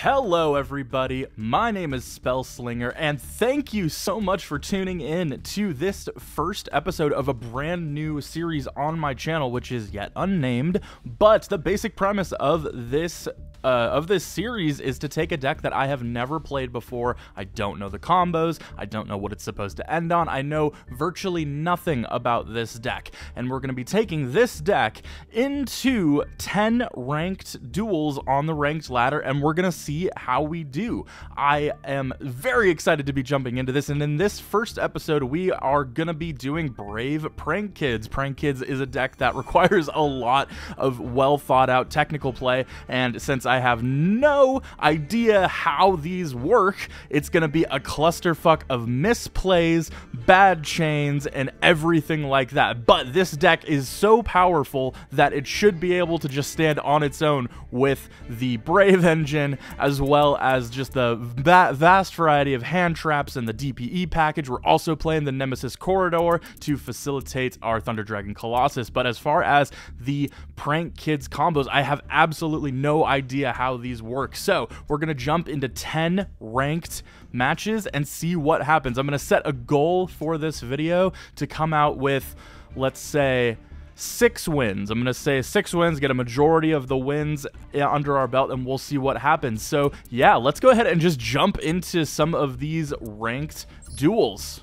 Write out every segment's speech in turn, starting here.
Hello, everybody. My name is Spellslinger, and thank you so much for tuning in to this first episode of a brand new series on my channel, which is yet unnamed. But the basic premise of this uh, of this series is to take a deck that I have never played before. I don't know the combos. I don't know what it's supposed to end on. I know virtually nothing about this deck. And we're going to be taking this deck into 10 ranked duels on the ranked ladder, and we're going to see how we do. I am very excited to be jumping into this. And in this first episode, we are going to be doing Brave Prank Kids. Prank Kids is a deck that requires a lot of well thought out technical play. And since I have no idea how these work. It's going to be a clusterfuck of misplays, bad chains, and everything like that. But this deck is so powerful that it should be able to just stand on its own with the Brave engine, as well as just the va vast variety of hand traps and the DPE package. We're also playing the Nemesis Corridor to facilitate our Thunder Dragon Colossus. But as far as the Prank Kids combos, I have absolutely no idea idea how these work. So we're going to jump into 10 ranked matches and see what happens. I'm going to set a goal for this video to come out with, let's say, six wins. I'm going to say six wins, get a majority of the wins eh, under our belt, and we'll see what happens. So, yeah, let's go ahead and just jump into some of these ranked duels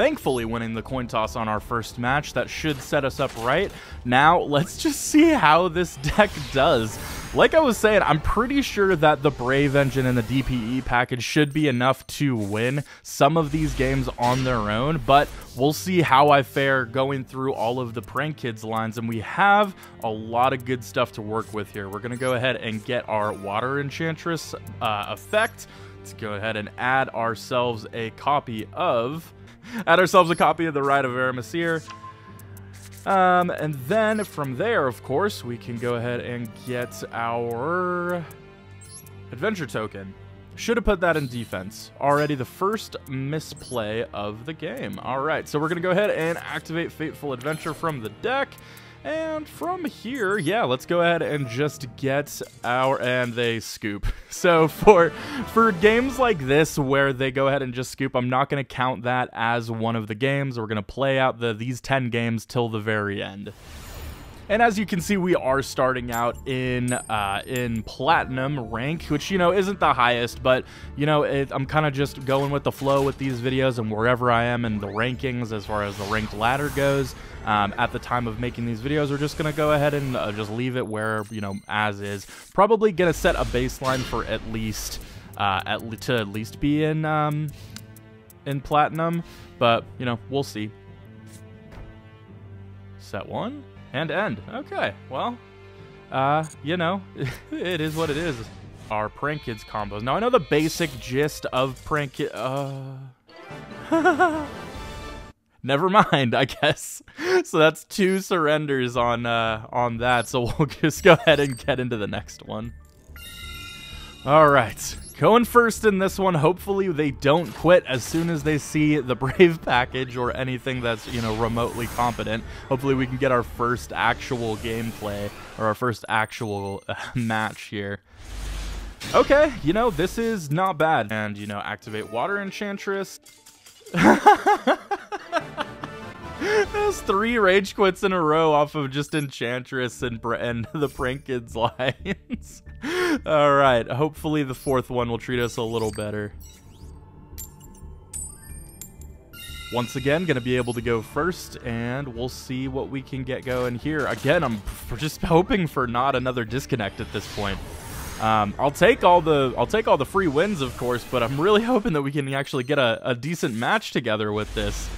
thankfully winning the coin toss on our first match. That should set us up right. Now, let's just see how this deck does. Like I was saying, I'm pretty sure that the Brave engine and the DPE package should be enough to win some of these games on their own, but we'll see how I fare going through all of the Prank Kids lines, and we have a lot of good stuff to work with here. We're going to go ahead and get our Water Enchantress uh, effect. Let's go ahead and add ourselves a copy of add ourselves a copy of the Rite of Aramesia. Um, and then from there, of course, we can go ahead and get our adventure token. Should have put that in defense. Already the first misplay of the game. All right, so we're going to go ahead and activate Fateful Adventure from the deck. And from here, yeah, let's go ahead and just get our and they scoop. So for for games like this where they go ahead and just scoop, I'm not going to count that as one of the games. We're going to play out the these 10 games till the very end. And as you can see, we are starting out in uh, in platinum rank, which you know isn't the highest, but you know it, I'm kind of just going with the flow with these videos and wherever I am in the rankings as far as the ranked ladder goes. Um, at the time of making these videos, we're just gonna go ahead and uh, just leave it where you know as is. Probably gonna set a baseline for at least uh, at to at least be in um, in platinum, but you know we'll see. Set one. And end. Okay, well, uh, you know, it is what it is. Our Prank Kids combos. Now, I know the basic gist of Prank Kids. Uh... Never mind, I guess. So that's two surrenders on uh, on that. So we'll just go ahead and get into the next one. All right. Going first in this one, hopefully they don't quit as soon as they see the Brave package or anything that's, you know, remotely competent. Hopefully we can get our first actual gameplay or our first actual uh, match here. Okay, you know, this is not bad. And, you know, activate Water Enchantress. There's three rage quits in a row off of just Enchantress and, and the Prank Kids lines. All right. Hopefully the fourth one will treat us a little better. Once again, going to be able to go first, and we'll see what we can get going here. Again, I'm just hoping for not another disconnect at this point. Um, I'll take all the I'll take all the free wins, of course, but I'm really hoping that we can actually get a, a decent match together with this.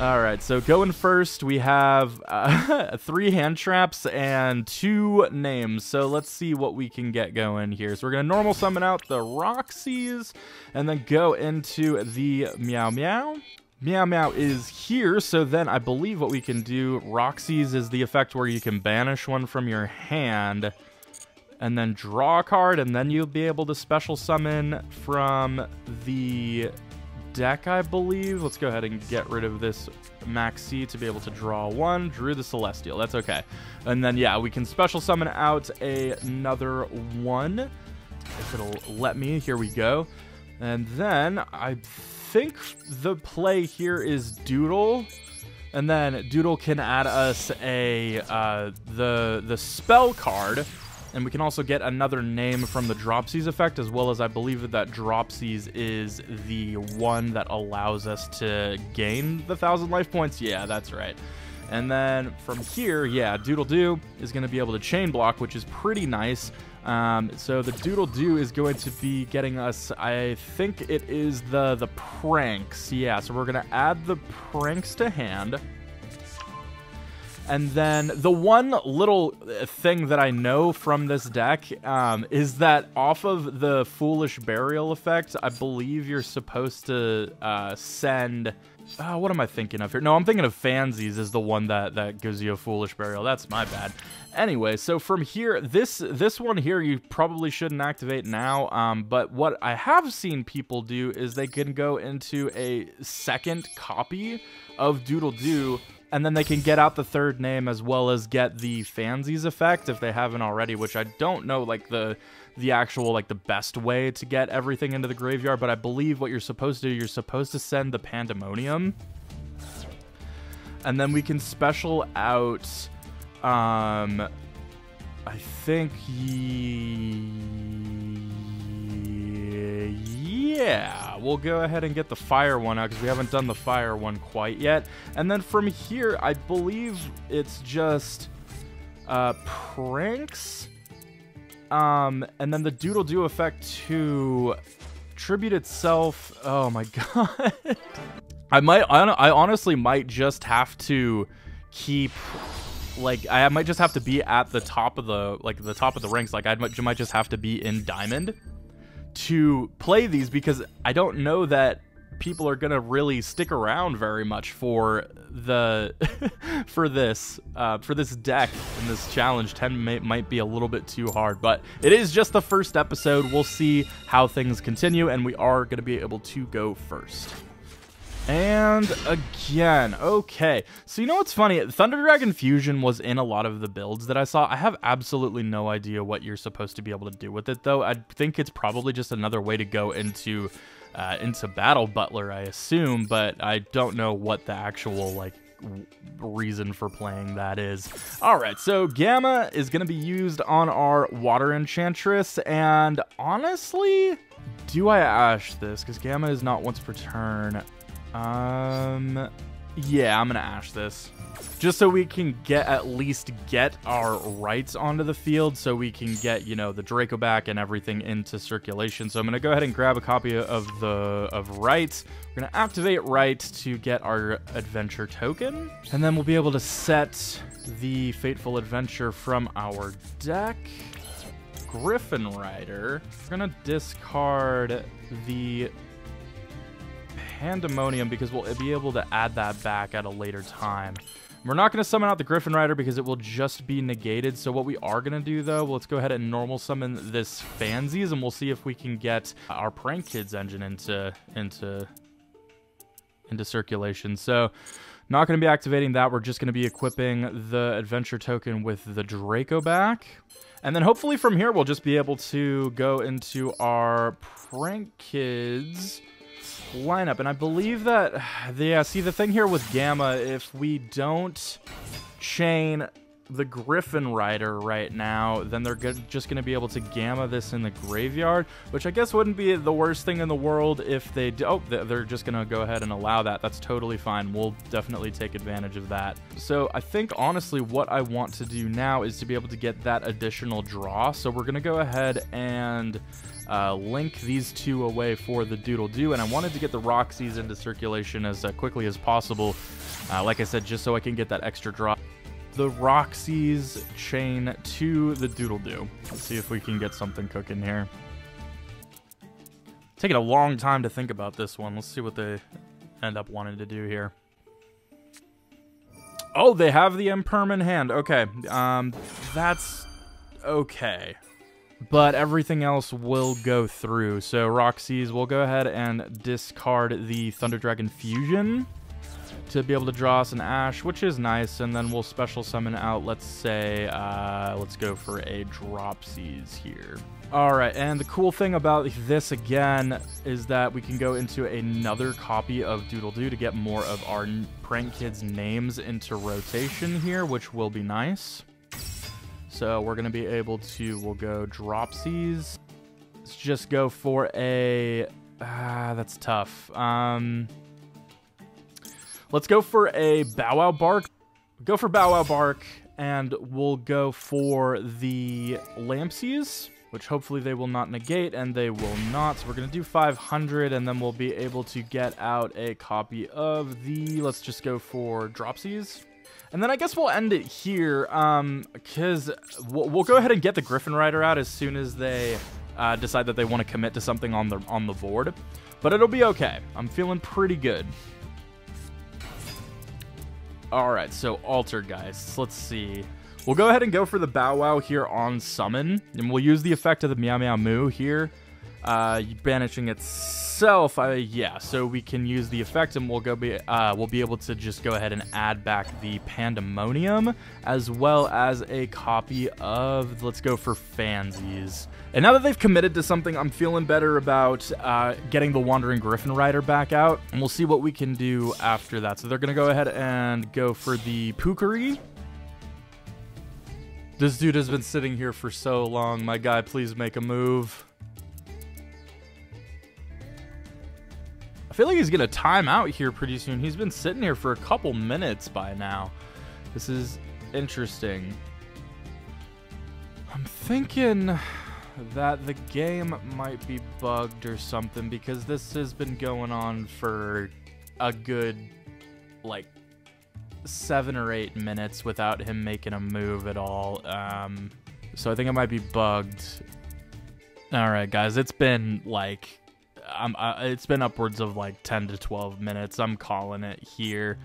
All right, so going first, we have uh, three hand traps and two names. So let's see what we can get going here. So we're going to normal summon out the Rocksies and then go into the Meow Meow. Meow Meow is here, so then I believe what we can do, Rocksies is the effect where you can banish one from your hand and then draw a card, and then you'll be able to special summon from the deck, I believe. Let's go ahead and get rid of this Maxi to be able to draw one. Drew the Celestial. That's okay. And then, yeah, we can special summon out a, another one. If it'll let me. Here we go. And then I think the play here is Doodle. And then Doodle can add us a uh, the the spell card, and we can also get another name from the Dropsies effect, as well as I believe that Dropsies is the one that allows us to gain the thousand life points. Yeah, that's right. And then from here, yeah, Doodle Doo is going to be able to chain block, which is pretty nice. Um, so the Doodle Doo is going to be getting us, I think it is the, the Pranks. Yeah, so we're going to add the Pranks to hand. And then the one little thing that I know from this deck um, is that off of the Foolish Burial effect, I believe you're supposed to uh, send... Uh, what am I thinking of here? No, I'm thinking of Fansies is the one that, that gives you a Foolish Burial. That's my bad. Anyway, so from here, this this one here you probably shouldn't activate now, um, but what I have seen people do is they can go into a second copy of Doodle Doo and then they can get out the third name as well as get the Fansies effect if they haven't already, which I don't know like the the actual like the best way to get everything into the graveyard, but I believe what you're supposed to do, you're supposed to send the Pandemonium. And then we can special out um I think yeah, we'll go ahead and get the fire one out because we haven't done the fire one quite yet. And then from here, I believe it's just uh, pranks. Um, and then the Doodle do effect to tribute itself. Oh my god. I might, I honestly might just have to keep like I might just have to be at the top of the like the top of the ranks. Like I might just have to be in diamond to play these because I don't know that people are gonna really stick around very much for the for this uh, for this deck and this challenge. 10 may, might be a little bit too hard but it is just the first episode. We'll see how things continue and we are gonna be able to go first and again, okay. So you know what's funny? Thunder Dragon Fusion was in a lot of the builds that I saw. I have absolutely no idea what you're supposed to be able to do with it, though. I think it's probably just another way to go into uh, into Battle Butler, I assume, but I don't know what the actual like reason for playing that is. All right, so Gamma is going to be used on our Water Enchantress, and honestly, do I Ash this? Because Gamma is not once per turn. Um, yeah, I'm gonna ash this. Just so we can get at least get our rights onto the field so we can get, you know, the Dracoback and everything into circulation. So I'm gonna go ahead and grab a copy of the of rights. We're gonna activate rights to get our adventure token. And then we'll be able to set the Fateful Adventure from our deck. Gryphon Rider. We're gonna discard the Pandemonium because we'll be able to add that back at a later time. We're not going to summon out the Gryphon Rider because it will just be negated. So what we are going to do, though, let's go ahead and normal summon this Fansies, and we'll see if we can get our Prank Kids engine into into into circulation. So not going to be activating that. We're just going to be equipping the Adventure Token with the Dracoback. And then hopefully from here, we'll just be able to go into our Prank Kids lineup. And I believe that, yeah, see, the thing here with Gamma, if we don't chain the Gryphon Rider right now, then they're just going to be able to Gamma this in the graveyard, which I guess wouldn't be the worst thing in the world if they do. Oh, they're just going to go ahead and allow that. That's totally fine. We'll definitely take advantage of that. So I think, honestly, what I want to do now is to be able to get that additional draw. So we're going to go ahead and uh, link these two away for the Doodle Doo, and I wanted to get the Rocksies into circulation as uh, quickly as possible. Uh, like I said, just so I can get that extra drop. The Rocksies chain to the Doodle Doo. Let's see if we can get something cooking here. Taking a long time to think about this one. Let's see what they end up wanting to do here. Oh, they have the Imperman hand. Okay, um, that's okay. But everything else will go through. So Rocksies, we'll go ahead and discard the Thunder Dragon Fusion to be able to draw us an Ash, which is nice, and then we'll special summon out, let's say, uh, let's go for a Dropsies here. Alright, and the cool thing about this again is that we can go into another copy of Doodle Doo to get more of our prank kids' names into rotation here, which will be nice. So we're going to be able to, we'll go Dropsies. Let's just go for a, ah, that's tough. Um, let's go for a Bow Wow Bark. Go for Bow Wow Bark, and we'll go for the Lampsies which hopefully they will not negate, and they will not. So we're going to do 500, and then we'll be able to get out a copy of the, let's just go for Dropsies. And then I guess we'll end it here, um, because we'll, we'll go ahead and get the Gryphon Rider out as soon as they uh, decide that they want to commit to something on the on the board. But it'll be okay. I'm feeling pretty good. All right, so alter, guys. Let's see. We'll go ahead and go for the Bow Wow here on Summon, and we'll use the effect of the Meow Meow Moo here, uh, banishing itself. Uh, yeah, so we can use the effect, and we'll go be uh, we'll be able to just go ahead and add back the Pandemonium, as well as a copy of. Let's go for Fansies. And now that they've committed to something, I'm feeling better about uh, getting the Wandering Gryphon Rider back out, and we'll see what we can do after that. So they're gonna go ahead and go for the Pukari. This dude has been sitting here for so long. My guy, please make a move. I feel like he's gonna time out here pretty soon. He's been sitting here for a couple minutes by now. This is interesting. I'm thinking that the game might be bugged or something because this has been going on for a good like seven or eight minutes without him making a move at all. Um, so I think it might be bugged. All right, guys, it's been like, um, uh, it's been upwards of like 10 to 12 minutes. I'm calling it here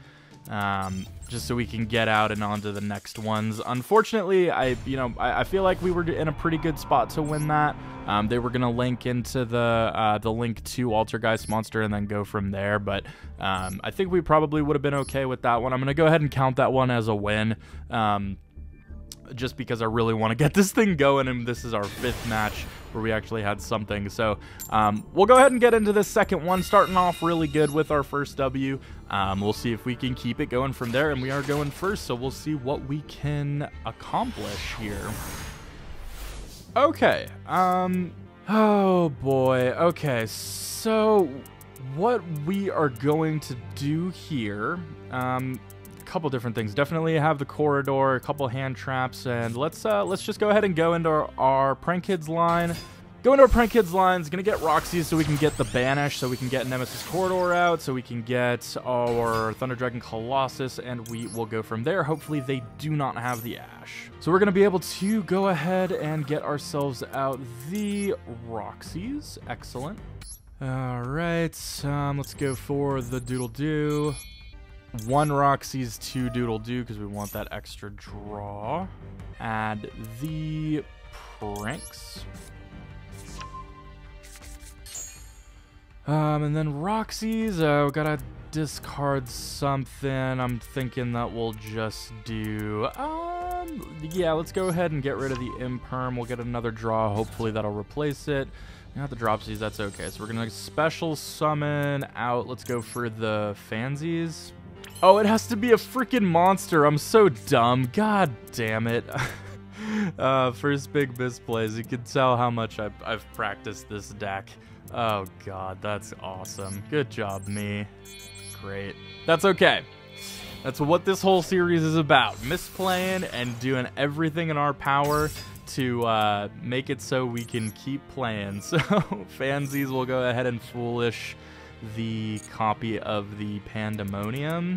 um, just so we can get out and on to the next ones. Unfortunately, I you know I, I, feel like we were in a pretty good spot to win that. Um, they were gonna link into the uh, the link to Altergeist Monster and then go from there, but um, I think we probably would have been okay with that one. I'm gonna go ahead and count that one as a win. Um, just because I really want to get this thing going, and this is our fifth match where we actually had something. So um, we'll go ahead and get into this second one, starting off really good with our first W. Um, we'll see if we can keep it going from there, and we are going first, so we'll see what we can accomplish here. Okay, um, oh boy, okay, so what we are going to do here, um, couple different things. Definitely have the corridor, a couple hand traps, and let's uh, let's just go ahead and go into our, our Prank Kids line. Go into our Prank Kids lines, gonna get Roxy so we can get the Banish, so we can get Nemesis Corridor out, so we can get our Thunder Dragon Colossus, and we will go from there. Hopefully they do not have the Ash. So we're gonna be able to go ahead and get ourselves out the Rocksies. Excellent. All right, um, let's go for the Doodle Doo one Rocksies two Doodle Doo because we want that extra draw. Add the pranks. Um, and then Rocksies, uh, we gotta discard something. I'm thinking that we'll just do, um, yeah, let's go ahead and get rid of the Imperm. We'll get another draw. Hopefully that'll replace it. Not the Dropsies, that's okay. So we're gonna special summon out. Let's go for the Fansies. Oh, it has to be a freaking monster. I'm so dumb. God damn it. uh, first big misplays. You can tell how much I've, I've practiced this deck. Oh god, that's awesome. Good job, me. Great. That's okay. That's what this whole series is about. Misplaying and doing everything in our power to uh, make it so we can keep playing. So, fansies will go ahead and foolish the copy of the Pandemonium.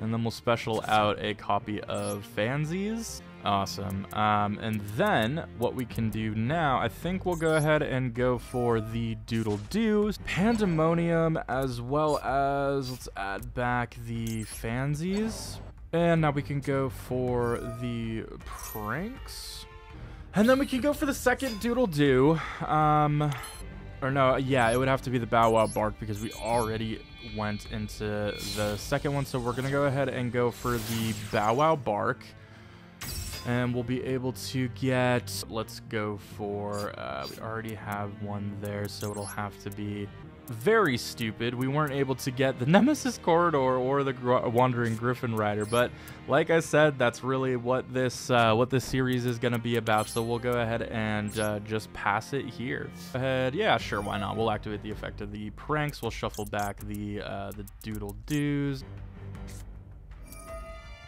And then we'll special out a copy of Fansies. Awesome. Um, and then what we can do now, I think we'll go ahead and go for the Doodle Doo, Pandemonium, as well as let's add back the Fansies. And now we can go for the Pranks. And then we can go for the second Doodle Doo. Um, or no, yeah, it would have to be the Bow Wow Bark because we already went into the second one. So we're going to go ahead and go for the Bow Wow Bark. And we'll be able to get, let's go for, uh, we already have one there, so it'll have to be very stupid. We weren't able to get the Nemesis Corridor or the Gr Wandering Gryphon Rider, but like I said, that's really what this uh, what this series is going to be about. So we'll go ahead and uh, just pass it here. Go ahead, yeah, sure, why not? We'll activate the effect of the pranks. We'll shuffle back the uh, the Doodle Doos.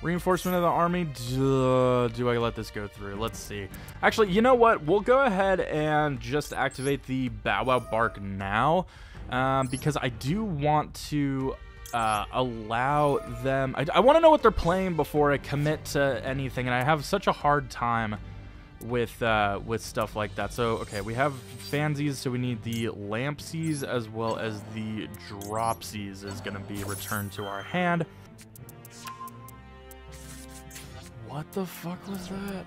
Reinforcement of the army. Duh, do I let this go through? Let's see. Actually, you know what? We'll go ahead and just activate the Bow Wow Bark now um, because I do want to uh, allow them. I, I want to know what they're playing before I commit to anything, and I have such a hard time with uh, with stuff like that. So okay, we have fansies, so we need the lampsies as well as the dropsies is going to be returned to our hand. What the fuck was that?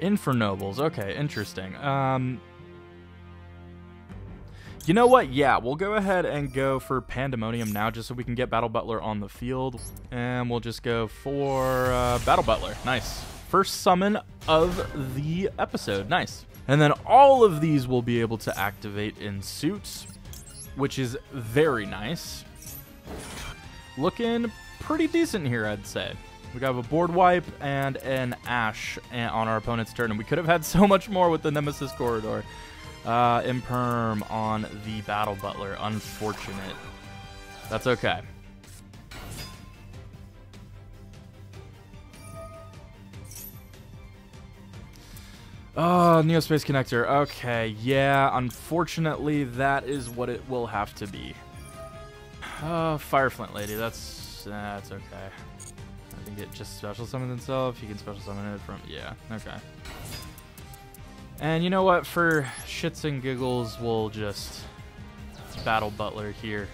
Infernobles. Okay, interesting. Um, you know what? Yeah, we'll go ahead and go for Pandemonium now just so we can get Battle Butler on the field. And we'll just go for uh, Battle Butler. Nice. First summon of the episode. Nice. And then all of these will be able to activate in suits, which is very nice. Looking pretty decent here, I'd say. We have a board wipe and an Ash on our opponent's turn, and we could have had so much more with the Nemesis Corridor. Uh, Imperm on the Battle Butler. Unfortunate. That's okay. Oh, Neospace Connector. Okay, yeah, unfortunately, that is what it will have to be. Uh, Fireflint Lady, that's, that's okay. I think it just special summons itself. You can special summon it from, yeah, okay. And you know what? For shits and giggles, we'll just battle Butler here.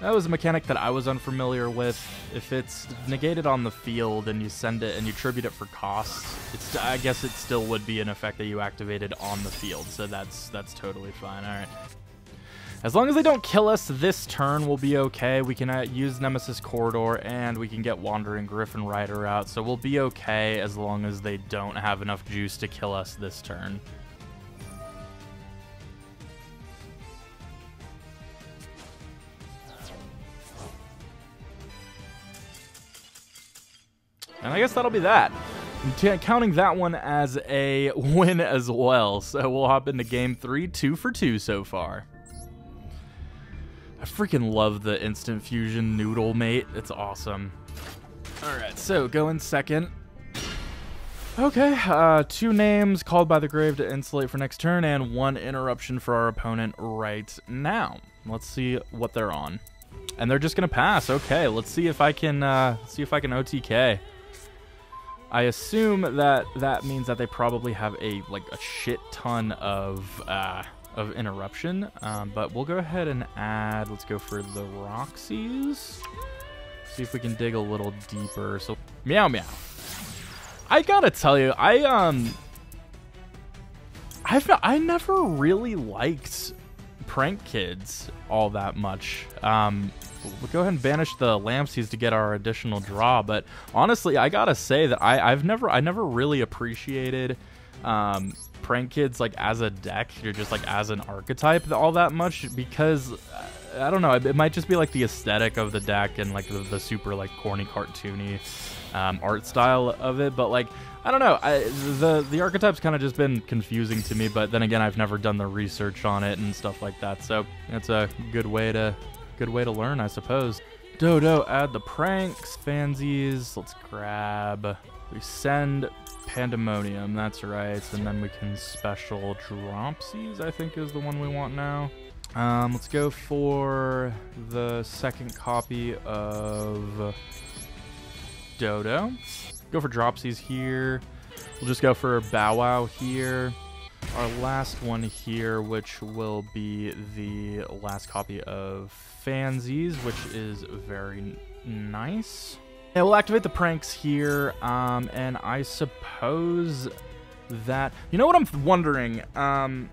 That was a mechanic that I was unfamiliar with. If it's negated on the field and you send it and you tribute it for cost, it's I guess it still would be an effect that you activated on the field. So that's that's totally fine. All right. As long as they don't kill us this turn, we'll be okay. We can uh, use Nemesis Corridor, and we can get Wandering Gryphon Rider out, so we'll be okay as long as they don't have enough juice to kill us this turn. And I guess that'll be that. counting that one as a win as well. So we'll hop into game three, two for two so far. I freaking love the instant fusion noodle mate. It's awesome. Alright, so going second. Okay, uh, two names called by the grave to insulate for next turn, and one interruption for our opponent right now. Let's see what they're on. And they're just gonna pass. Okay, let's see if I can uh, see if I can OTK. I assume that that means that they probably have a like a shit ton of uh, of interruption. Um, but we'll go ahead and add, let's go for the Rocksies. See if we can dig a little deeper. So, meow meow. I gotta tell you, I, um, I've, I never really liked prank kids all that much. Um, we'll go ahead and banish the Lampsies to get our additional draw. But honestly, I gotta say that I, I've never, I never really appreciated um, prank kids like as a deck you're just like as an archetype all that much because I don't know it, might just be like the aesthetic of the deck and like the, the super like corny cartoony um, art style of it but like I don't know I, the the archetype's kind of just been confusing to me but then again I've never done the research on it and stuff like that so it's a good way to good way to learn I suppose Dodo add the pranks fansies. let's grab we send Pandemonium, that's right. And then we can special Dropsies, I think is the one we want now. Um, let's go for the second copy of Dodo. Go for Dropsies here. We'll just go for Bow Wow here. Our last one here, which will be the last copy of Fansies, which is very nice. Yeah, we'll activate the pranks here, um, and I suppose that... You know what I'm wondering? Um,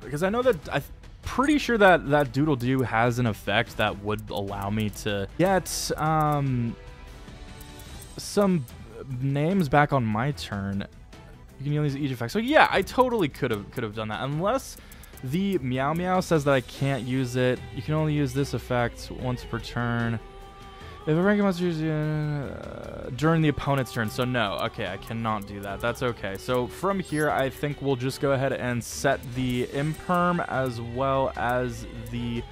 because I know that... I'm pretty sure that that Doodle Doo has an effect that would allow me to get um, some names back on my turn. You can use each effect. So yeah, I totally could have could have done that. Unless the Meow Meow says that I can't use it. You can only use this effect once per turn. If a ranking monster is uh, during the opponent's turn, so no, okay, I cannot do that. That's okay. So from here, I think we'll just go ahead and set the imperm as well as the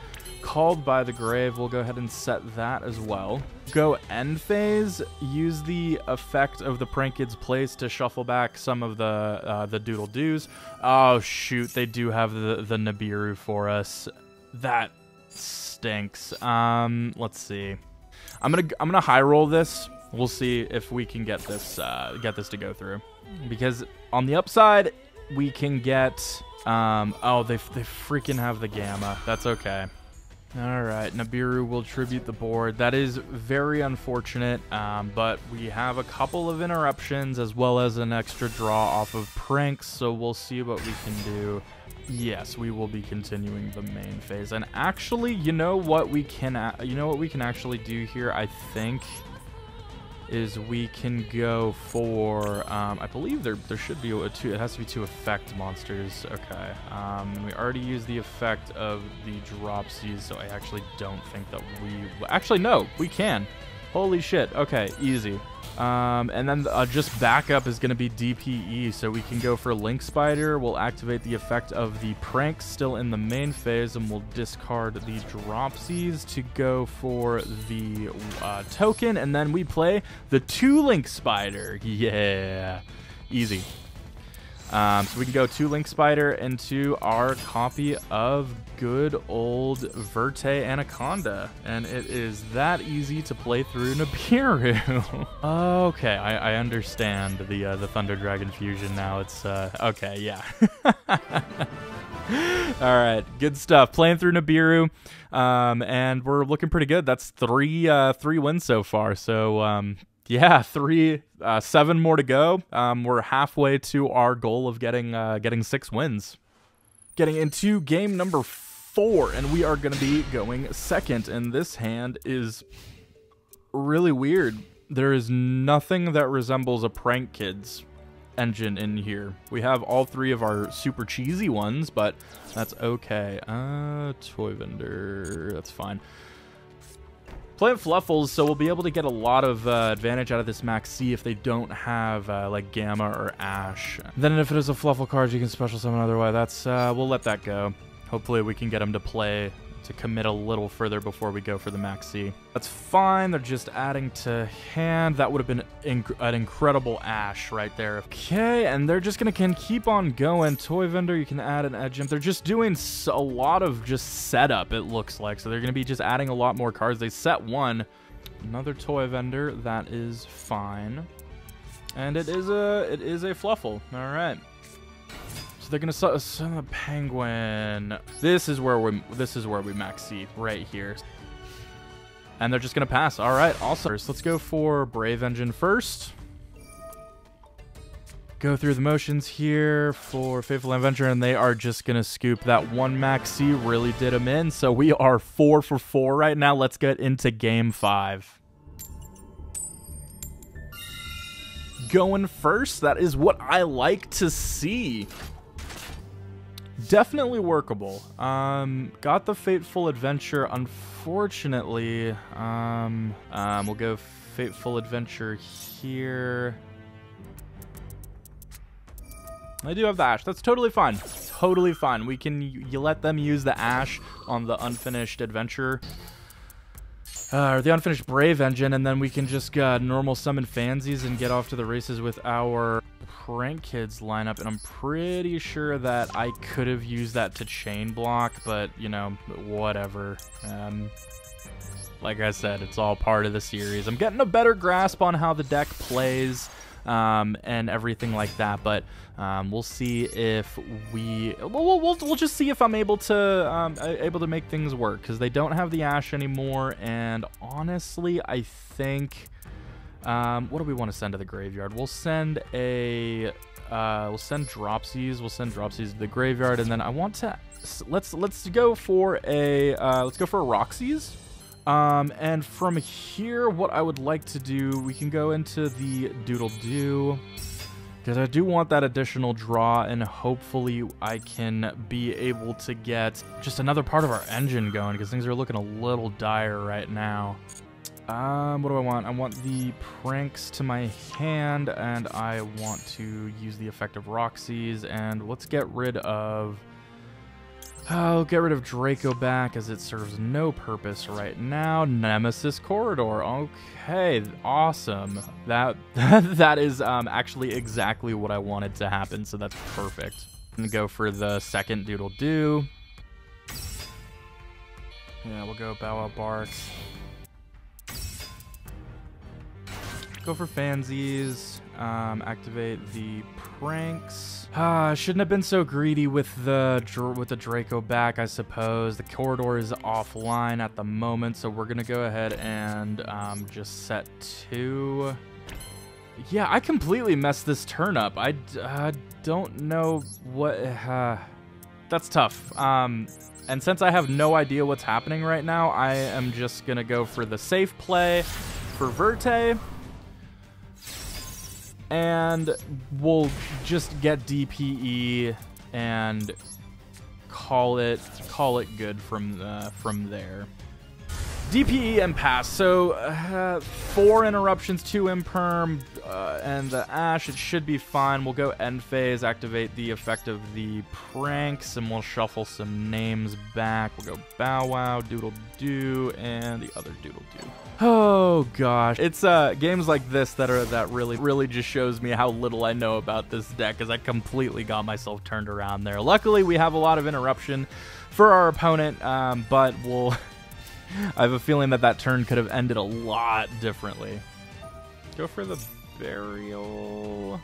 called by the grave. We'll go ahead and set that as well. Go end phase. Use the effect of the prank kid's place to shuffle back some of the uh, the doodle doos. Oh shoot, they do have the the Nibiru for us. That stinks. Um, let's see. I'm gonna I'm gonna high roll this. We'll see if we can get this uh, get this to go through, because on the upside we can get. Um, oh, they they freaking have the gamma. That's okay. All right, Nibiru will tribute the board. That is very unfortunate, um, but we have a couple of interruptions as well as an extra draw off of pranks, so we'll see what we can do. Yes, we will be continuing the main phase. And actually, you know what we can you know what we can actually do here, I think is we can go for um, I believe there there should be a two it has to be two effect monsters. Okay. Um, we already used the effect of the dropsies, so I actually don't think that we actually no, we can. Holy shit. Okay, easy. Um, and then uh, just backup is going to be DPE, so we can go for Link Spider. We'll activate the effect of the prank still in the main phase, and we'll discard the Dropsies to go for the uh, token, and then we play the two Link Spider. Yeah, easy. Um, so we can go to Link Spider and to our copy of good old Verte Anaconda. And it is that easy to play through Nibiru. okay, I, I, understand the uh, the Thunder Dragon fusion now. It's, uh, okay, yeah. All right, good stuff. Playing through Nibiru, um, and we're looking pretty good. That's three uh, three wins so far. So um, yeah, three, uh, seven more to go. Um, we're halfway to our goal of getting uh, getting six wins. Getting into game number four, and we are going to be going second. And this hand is really weird. There is nothing that resembles a Prank Kids engine in here. We have all three of our super cheesy ones, but that's okay. Uh, toy vendor, that's fine. Playing Fluffles, so we'll be able to get a lot of uh, advantage out of this Maxx C if they don't have uh, like Gamma or Ash. Then if it is a Fluffle card, you can special summon other way. That's uh, we'll let that go. Hopefully we can get them to play to commit a little further before we go for the maxi. That's fine. They're just adding to hand. That would have been inc an incredible Ash right there. Okay, and they're just going to can keep on going. Toy vendor, you can add an edge imp. They're just doing a lot of just setup, it looks like. So they're going to be just adding a lot more cards. They set one. Another toy vendor. That is fine. And it is a it is a fluffle. All right. So they're gonna summon a penguin. This is where we this is where we max right here. And they're just gonna pass. All right, awesome. Let's go for Brave Engine first. Go through the motions here for Fateful Adventure, and they are just gonna scoop that one maxi. Really did them in. So we are four for four right now. Let's get into game five. Going first. That is what I like to see definitely workable. Um, got the Fateful Adventure. Unfortunately, um, um, we'll go Fateful Adventure here. I do have the Ash. That's totally fine. Totally fine. We can you let them use the Ash on the unfinished adventure. Uh, or the unfinished Brave engine, and then we can just uh, normal summon Fansies and get off to the races with our Prank Kids lineup, and I'm pretty sure that I could have used that to chain block, but, you know, whatever. Um, like I said, it's all part of the series. I'm getting a better grasp on how the deck plays um, and everything like that, but um, we'll see if we... We'll, we'll, we'll just see if I'm able to um, able to make things work, because they don't have the Ash anymore, and honestly, I think... Um, what do we want to send to the graveyard? We'll send a uh, we'll send Dropsies. We'll send Dropsies to the graveyard, and then I want to let's let's go for a uh, let's go for a Rocksies. Um, and from here, what I would like to do, we can go into the Doodle Doo. Because I do want that additional draw, and hopefully I can be able to get just another part of our engine going, because things are looking a little dire right now. Um, what do I want? I want the pranks to my hand, and I want to use the effect of Rocksies, and let's get rid of... I'll get rid of Dracoback as it serves no purpose right now. Nemesis Corridor. Okay, awesome. That that is um, actually exactly what I wanted to happen, so that's perfect. I'm gonna go for the second Doodle Doo. Yeah, we'll go Bow Wow Barks. Go for Fansies. Um, activate the pranks. Ah, shouldn't have been so greedy with the with the Dracoback, I suppose. The corridor is offline at the moment, so we're gonna go ahead and um, just set two. Yeah, I completely messed this turn up. I uh, don't know what. Uh, that's tough. Um, and since I have no idea what's happening right now, I am just gonna go for the safe play for Verte and we'll just get DPE and call it call it good from the, from there. DPE and pass. So uh, four interruptions, two imperm, uh, and the ash. It should be fine. We'll go end phase, activate the effect of the pranks, and we'll shuffle some names back. We'll go bow wow, doodle doo, and the other doodle doo. Oh gosh, it's uh games like this that are that really really just shows me how little I know about this deck, because I completely got myself turned around there. Luckily, we have a lot of interruption for our opponent, um, but we'll. I have a feeling that that turn could have ended a lot differently. Go for the burial.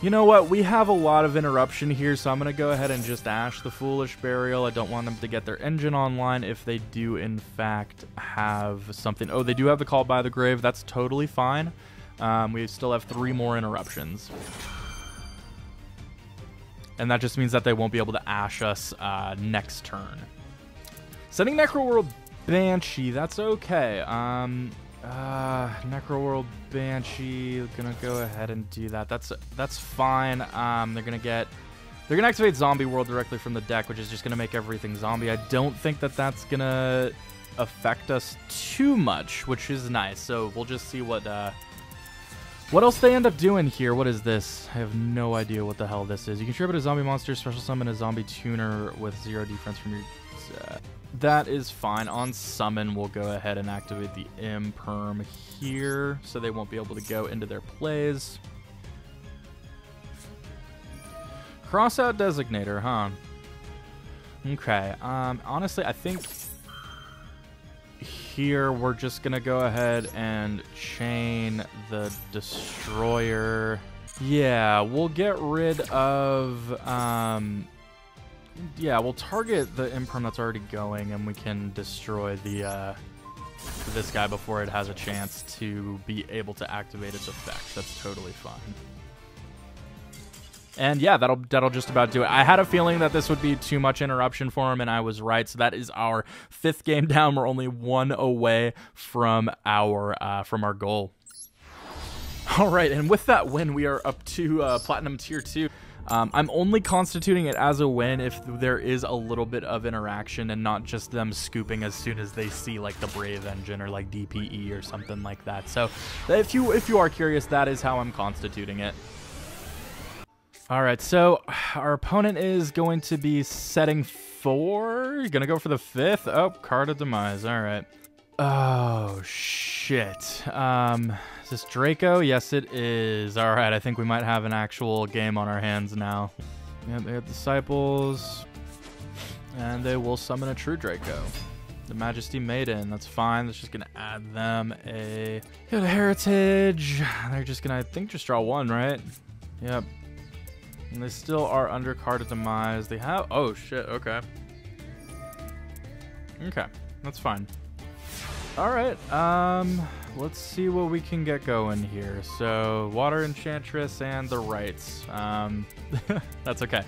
You know what? We have a lot of interruption here, so I'm going to go ahead and just ash the Foolish Burial. I don't want them to get their engine online if they do, in fact, have something. Oh, they do have the Call by the Grave. That's totally fine. Um, we still have three more interruptions. And that just means that they won't be able to ash us uh, next turn. Sending Necroworld Banshee, that's okay. Um, uh, Necroworld Banshee, gonna go ahead and do that. That's that's fine. Um, they're gonna get, they're gonna activate Zombie World directly from the deck, which is just gonna make everything zombie. I don't think that that's gonna affect us too much, which is nice. So we'll just see what uh, what else they end up doing here. What is this? I have no idea what the hell this is. You can tribute a zombie monster, special summon a zombie tuner with zero defense from your. Uh, that is fine. On summon, we'll go ahead and activate the imperm here, so they won't be able to go into their plays. Crossout Designator, huh? Okay. Um, honestly, I think here we're just gonna go ahead and chain the destroyer. Yeah, we'll get rid of um, yeah, we'll target the imperm that's already going, and we can destroy the uh, this guy before it has a chance to be able to activate its effect. That's totally fine. And yeah, that'll that'll just about do it. I had a feeling that this would be too much interruption for him, and I was right. So that is our fifth game down. We're only one away from our uh, from our goal. All right, and with that win, we are up to uh, platinum tier two. Um, I'm only constituting it as a win if there is a little bit of interaction and not just them scooping as soon as they see like the Brave engine or like DPE or something like that. So if you if you are curious, that is how I'm constituting it. All right, so our opponent is going to be setting four. Gonna go for the fifth. Oh, card of demise. All right. Oh shit. Um, is this Draco? Yes, it is. All right, I think we might have an actual game on our hands now. Yeah, they have Disciples, and they will summon a True Draco. The Majesty Maiden, that's fine. That's just gonna add them a, a Heritage. They're just gonna, I think, just draw one, right? Yep. And they still are under card of demise. They have, oh shit, okay. Okay, that's fine. All right, um, let's see what we can get going here. So, Water Enchantress and the rights. Um, that's okay.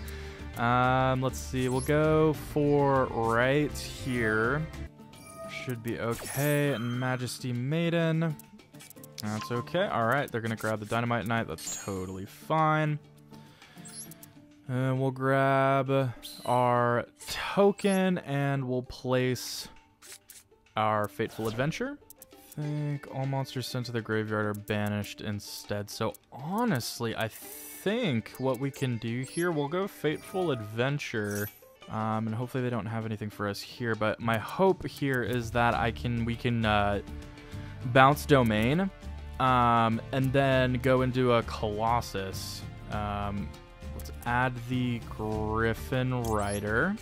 Um, let's see. We'll go for right here. Should be okay. And Majesty Maiden. That's okay. All right, they're going to grab the Dinomight Knight. That's totally fine. And we'll grab our token and we'll place our Fateful Adventure. I think all monsters sent to the graveyard are banished instead. So honestly, I think what we can do here, we'll go Fateful Adventure. Um, and hopefully they don't have anything for us here. But my hope here is that I can we can uh, bounce Domain um, and then go into a Colossus. Um, let's add the Gryphon Rider.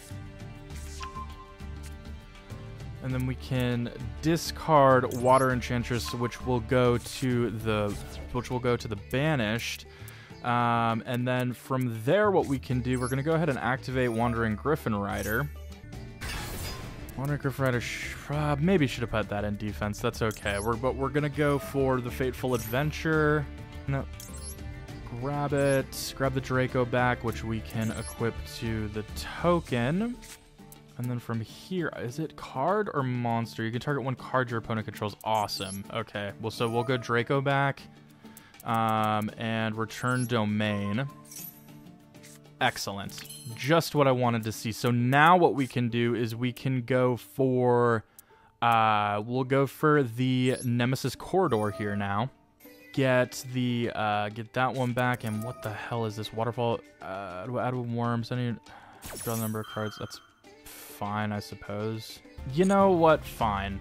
And then we can discard Water Enchantress, which will go to the which will go to the Banished. Um, and then from there, what we can do, we're going to go ahead and activate Wandering Gryphon Rider. Wandering Gryphon Rider, sh uh, maybe should have put that in defense. That's okay. We're, but we're going to go for the Fateful Adventure. No. Grab it. Grab the Dracoback, which we can equip to the token. And then from here, is it card or monster? You can target one card your opponent controls. Awesome. Okay. Well, so we'll go Dracoback um, and return domain. Excellent. Just what I wanted to see. So now what we can do is we can go for... Uh, we'll go for the Nemesis Corridor here now. Get the uh, get that one back, and what the hell is this waterfall? Uh, do I add worms? I need draw the number of cards. That's fine, I suppose. You know what? Fine.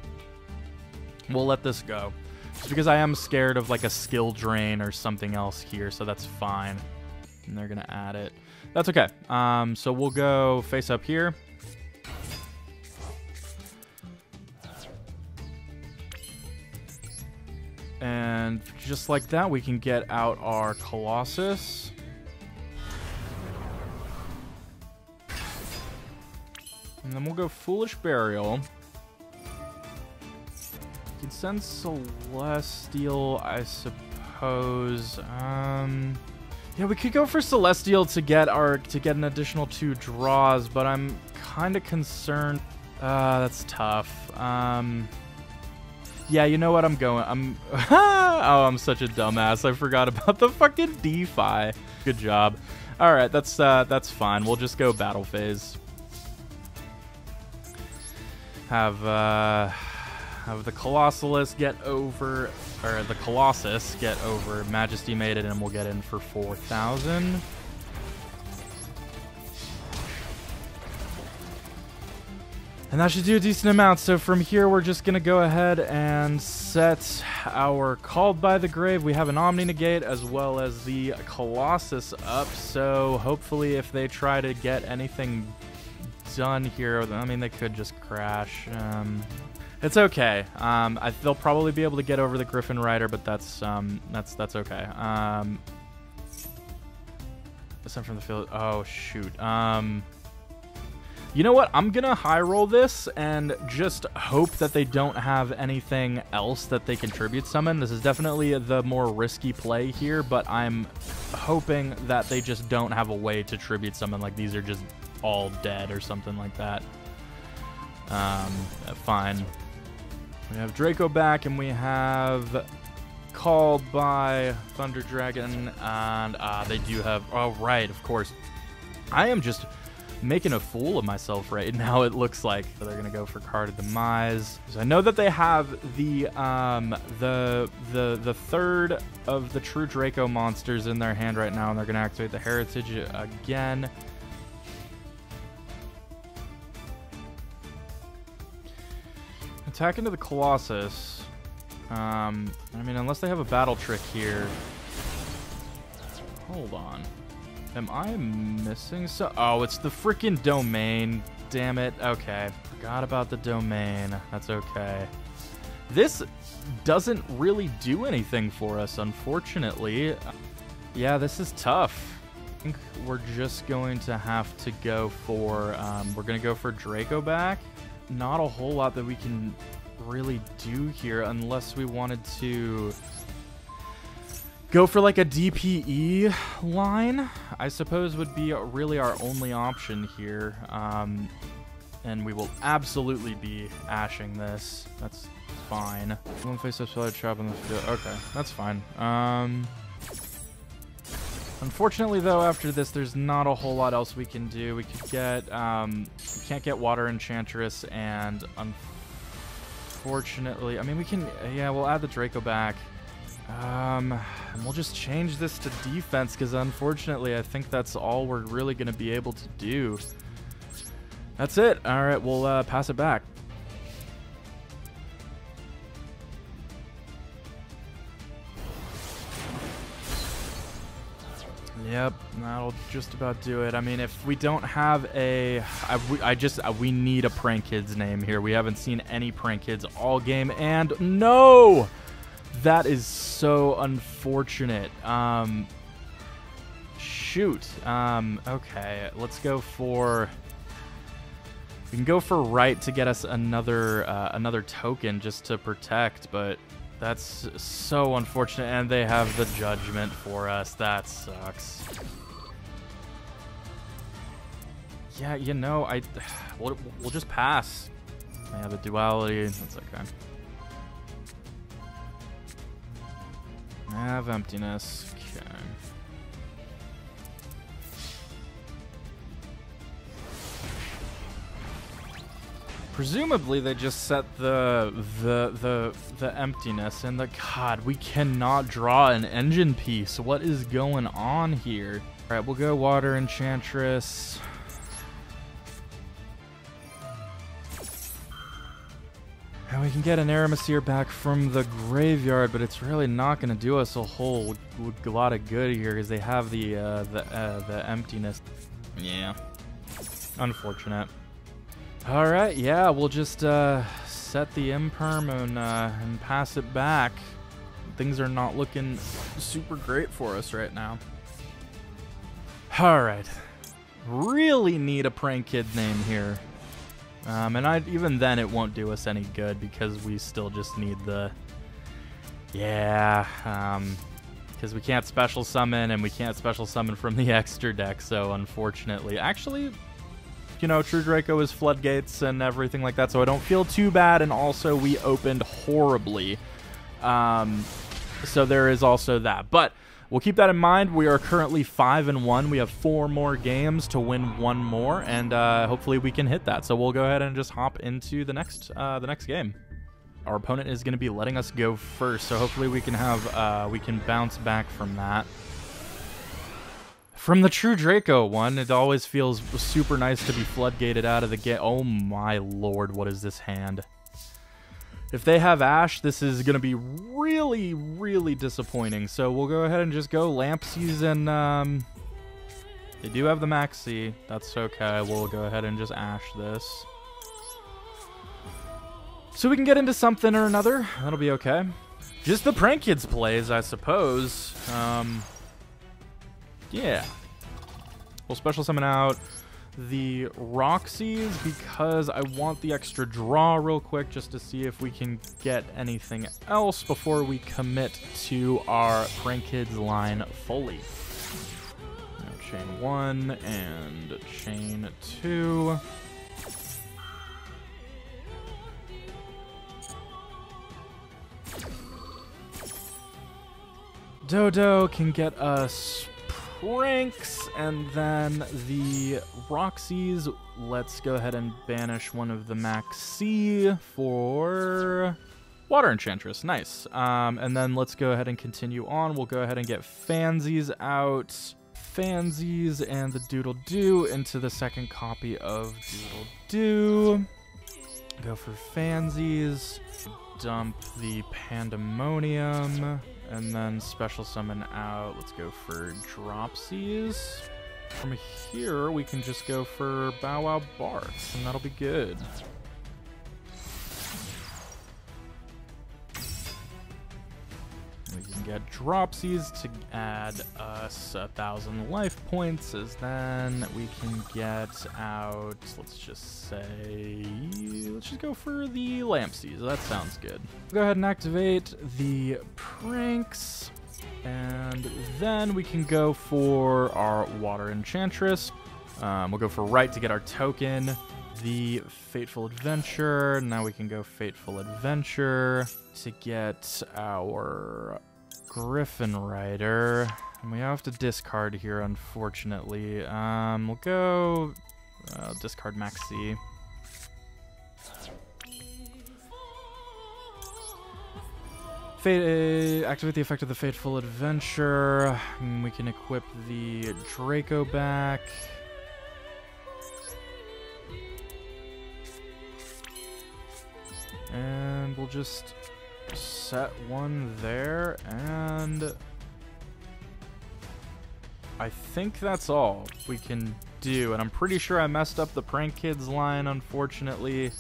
We'll let this go. Just because I am scared of like a skill drain or something else here, so that's fine. And they're gonna add it. That's okay. Um, so we'll go face up here. And just like that, we can get out our Colossus. And then we'll go Foolish Burial. Can send Celestial, I suppose. Um, yeah, we could go for Celestial to get our to get an additional two draws, but I'm kind of concerned. Uh, that's tough. Um, yeah, you know what? I'm going. I'm. oh, I'm such a dumbass. I forgot about the fucking DeFi. Good job. All right, that's uh, that's fine. We'll just go battle phase. Have uh, have the Colossalus get over, or the Colossus get over Majesty Maiden, and we'll get in for four thousand. And that should do a decent amount. So from here, we're just going to go ahead and set our Called by the Grave. We have an Omni Negate as well as the Colossus up. So hopefully if they try to get anything done here, I mean, they could just crash. Um, it's okay. Um, I, they'll probably be able to get over the Gryphon Rider, but that's um, that's that's okay. Um, ascent from the field. Oh shoot. Um, you know what? I'm gonna high roll this and just hope that they don't have anything else that they contribute summon. This is definitely the more risky play here, but I'm hoping that they just don't have a way to tribute summon. Like these are just all dead or something like that. Um, fine. We have Dracoback, and we have called by Thunder Dragon, and uh, they do have. Oh right, of course. I am just making a fool of myself right now. It looks like they're gonna go for card of demise. So I know that they have the um, the the the third of the true Draco monsters in their hand right now, and they're gonna activate the heritage again. Attack into the Colossus. Um, I mean, unless they have a battle trick here. Hold on. Am I missing so? Oh, it's the freaking domain. Damn it. Okay. Forgot about the domain. That's okay. This doesn't really do anything for us, unfortunately. Yeah, this is tough. I think we're just going to have to go for, um, we're going to go for Dracoback. Not a whole lot that we can really do here unless we wanted to go for like a DPE line, I suppose would be really our only option here. Um, and we will absolutely be ashing this. That's fine. One face up solid trap in the field. Okay, that's fine. Um, unfortunately, though, after this, there's not a whole lot else we can do. We could get, um, we can't get Water Enchantress, and unfortunately, I mean, we can, yeah, we'll add the Dracoback. Um, and we'll just change this to defense, because unfortunately, I think that's all we're really going to be able to do. That's it. All right, we'll uh, pass it back. Yep, that'll just about do it. I mean, if we don't have a, I, I just uh, we need a prank kids name here. We haven't seen any prank kids all game, and no, that is so unfortunate. Um, shoot. Um, okay, let's go for. We can go for right to get us another uh, another token just to protect, but that's so unfortunate. And they have the judgment for us. That sucks. Yeah, you know, I we'll, we'll just pass. Yeah, the duality. That's okay. I Have emptiness. Presumably they just set the the the the emptiness and the god we cannot draw an engine piece. What is going on here? All right, we'll go water enchantress. And we can get an Aramesir back from the graveyard, but it's really not going to do us a whole lot of good here because they have the uh, the uh, the emptiness. Yeah, unfortunate. All right, yeah, we'll just uh, set the imperm and, uh, and pass it back. Things are not looking super great for us right now. All right, really need a prank kid name here. Um, and I, even then, it won't do us any good because we still just need the... Yeah, because um, we can't special summon and we can't special summon from the extra deck, so unfortunately... Actually, you know, True Draco is floodgates and everything like that, so I don't feel too bad. And also, we opened horribly. Um, so there is also that. But we'll keep that in mind. We are currently 5 and 1. We have four more games to win one more, and uh, hopefully we can hit that. So we'll go ahead and just hop into the next uh, the next game. Our opponent is going to be letting us go first, so hopefully we can have uh, we can bounce back from that. From the True Draco one, it always feels super nice to be floodgated out of the gate. Oh my lord, what is this hand? If they have Ash, this is going to be really, really disappointing. So we'll go ahead and just go Lampsies and... Um, they do have the Maxx C. That's okay. We'll go ahead and just Ash this. So we can get into something or another. That'll be okay. Just the Prank Kids plays, I suppose. Um, yeah. We'll special summon out the Rocksies because I want the extra draw real quick just to see if we can get anything else before we commit to our Prank Kids line fully. Now, chain one and chain two. Dodo can get us pranks, and then the Rocksies. Let's go ahead and banish one of the Maxx C for Water Enchantress. Nice. Um, and then let's go ahead and continue on. We'll go ahead and get Fansies out. Fansies and the Doodle Doo into the second copy of Doodle Doo. Go for Fansies. Dump the Pandemonium. And then special summon out. Let's go for Dropsies. From here, we can just go for Bow Wow Barks, and that'll be good. Get Dropsies to add us a thousand life points, as then we can get out, let's just say, let's just go for the Lampsies. That sounds good. Go ahead and activate the pranks. And then we can go for our Water Enchantress. Um, we'll go for right to get our token. The Fateful Adventure. Now we can go Fateful Adventure to get our Gryphon Rider. And we have to discard here, unfortunately. Um, we'll go uh, discard Maxx C. Fate, uh, activate the effect of the Fateful Adventure. And we can equip the Dracoback. And we'll just set one there, and I think that's all we can do. And I'm pretty sure I messed up the Prank Kids line, unfortunately.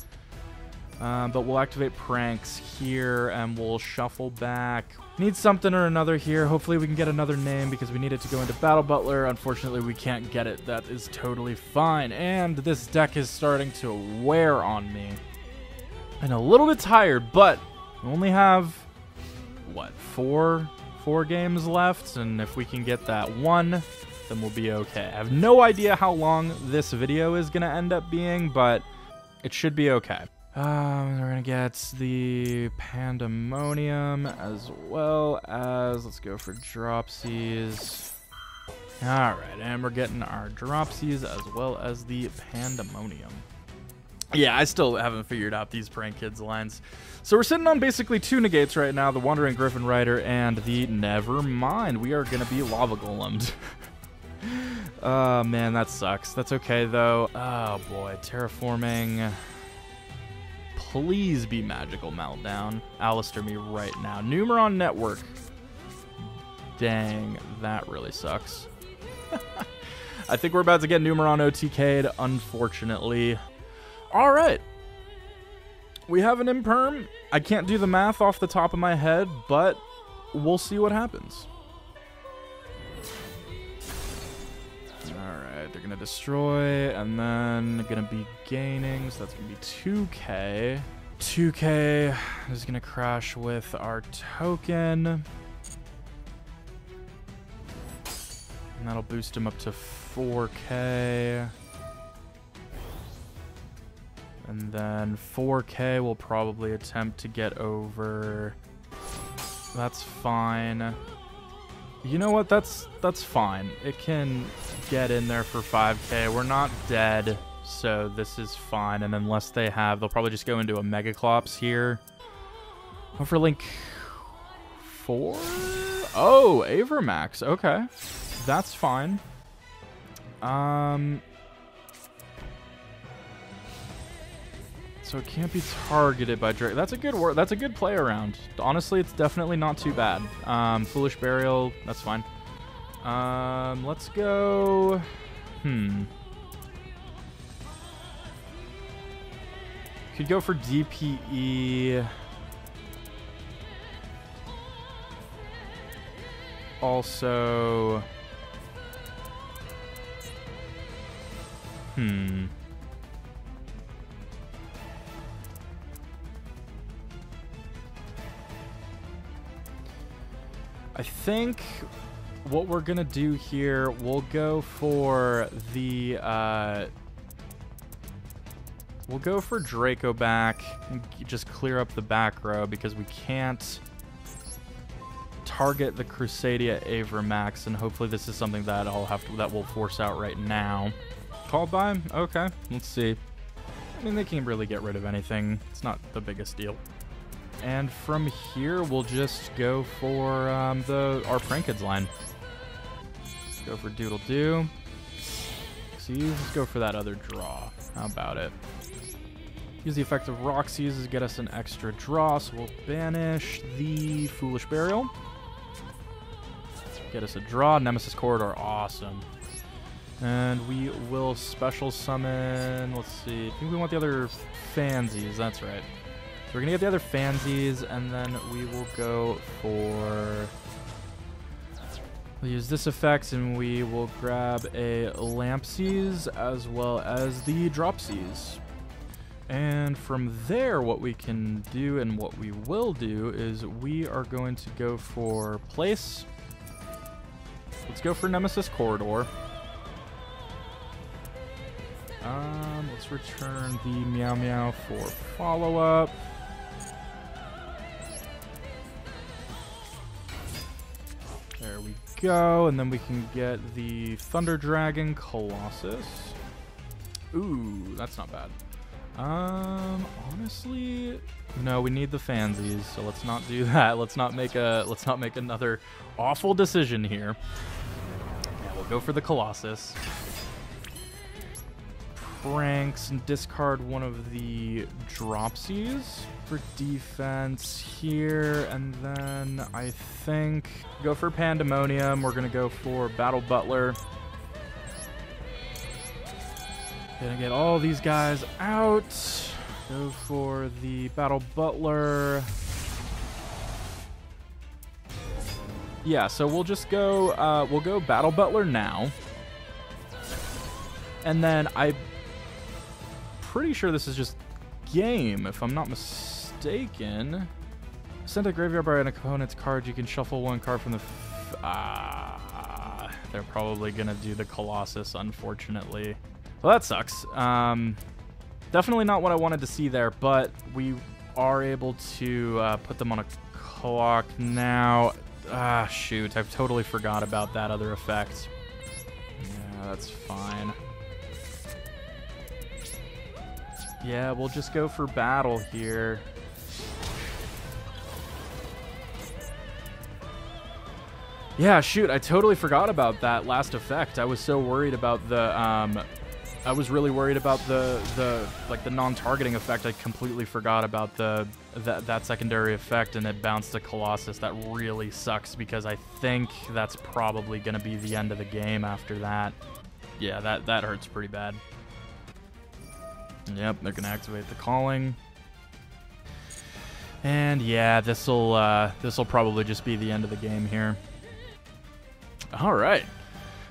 Uh, but we'll activate pranks here and we'll shuffle back. Need something or another here. Hopefully we can get another name because we need it to go into Battle Butler. Unfortunately, we can't get it. That is totally fine. And this deck is starting to wear on me and a little bit tired, but we only have what four four games left, and if we can get that one, then we'll be okay. I have no idea how long this video is gonna end up being, but it should be okay. Um, we're gonna get the Pandemonium as well as let's go for Dropsies. Alright, and we're getting our Dropsies as well as the Pandemonium. Yeah, I still haven't figured out these prank kids lines. So we're sitting on basically two negates right now, the Wandering Gryphon Rider and the Never Mind. We are going to be lava golemed. oh, man, that sucks. That's okay, though. Oh, boy. Terraforming. Please be Magical Meltdown. Alistair me right now. Numeron Network. Dang, that really sucks. I think we're about to get Numeron OTK'd, unfortunately. All right. We have an imperm. I can't do the math off the top of my head, but we'll see what happens. Alright, they're to destroy, and then to be gaining, so that's to be 2k. 2k is to crash with our token. And that'll boost him up to 4k. And then 4K will probably attempt to get over. That's fine. You know what? That's that's fine. It can get in there for 5K. We're not dead, so this is fine. And unless they have, they'll probably just go into a Megaclops here. Over link 4? Oh, Avramax. Okay. That's fine. Um, So it can't be targeted by Drake. That's a good work. That's a good play around. Honestly, it's definitely not too bad. Um, Foolish Burial, that's fine. Um, let's go. Hmm. Could go for DPE. Also. Hmm. I think what we're going to do here, we'll go for the... Uh, we'll go for Dracoback and just clear up the back row because we can't target the Crusadia Avramax, and hopefully this is something that I'll have to, that will force out right now. Called by? Okay, let's see. I mean, they can't really get rid of anything. It's not the biggest deal. And from here, we'll just go for um, the our prank kids line. Go for Doodle Doo. See, let's go for that other draw. How about it? Use the effect of Rocksies to get us an extra draw, so we'll banish the Foolish Burial. Get us a draw. Nemesis Corridor, awesome. And we will special summon, let's see, I think we want the other Fansies, that's right. So we're going to get the other Fansies, and then we will go for We'll use this effect and we will grab a Lampsies as well as the Dropsies. And from there, what we can do and what we will do is we are going to go for place. Let's go for Nemesis Corridor. Um, let's return the Meow Meow for follow-up. There we go, and then we can get the Thunder Dragon Colossus. Ooh, that's not bad. Um, honestly, no, we need the fansies, so let's not do that. Let's not make a let's not make another awful decision here. Yeah, we'll go for the Colossus. Pranks and discard one of the Dropsies for defense here, and then I think go for Pandemonium. We're gonna go for Battle Butler. Gonna get all these guys out. Go for the Battle Butler. Yeah, so we'll just go, uh, we'll go Battle Butler now. And then I'm pretty sure this is just game, if I'm not mistaken. Send a graveyard by an opponent's card. You can shuffle one card from the... Ah, they're probably going to do the Colossus, unfortunately. Well, that sucks. Um, definitely not what I wanted to see there, but we are able to uh, put them on a clock now. Ah, shoot. I've totally forgot about that other effect. Yeah, that's fine. Yeah, we'll just go for battle here. Yeah, shoot, I totally forgot about that last effect. I was so worried about the um, I was really worried about the the like the non-targeting effect. I completely forgot about the that that secondary effect, and it bounced the Colossus. That really sucks because I think that's probably gonna be the end of the game after that. Yeah, that that hurts pretty bad. Yep, they're gonna activate the calling. And yeah, this'll uh, this'll probably just be the end of the game here. All right